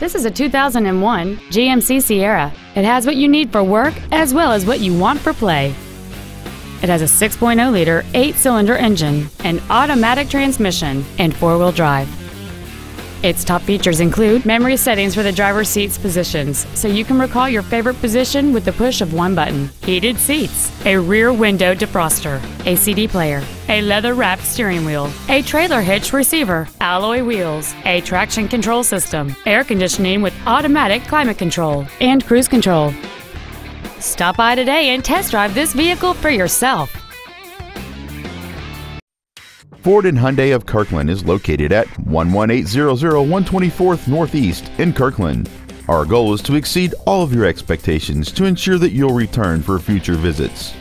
This is a 2001 GMC Sierra. It has what you need for work as well as what you want for play. It has a 6.0-liter, 8-cylinder engine, an automatic transmission, and four-wheel drive. Its top features include memory settings for the driver's seat's positions, so you can recall your favorite position with the push of one button, heated seats, a rear window defroster, a CD player, a leather-wrapped steering wheel, a trailer hitch receiver, alloy wheels, a traction control system, air conditioning with automatic climate control, and cruise control. Stop by today and test drive this vehicle for yourself. Ford and Hyundai of Kirkland is located at 11800 124th Northeast in Kirkland. Our goal is to exceed all of your expectations to ensure that you'll return for future visits.